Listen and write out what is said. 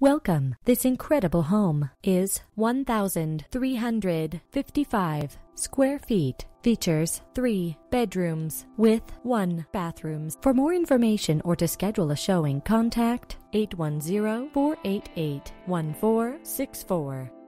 Welcome. This incredible home is 1,355 square feet. Features three bedrooms with one bathrooms. For more information or to schedule a showing, contact 810 488 1464.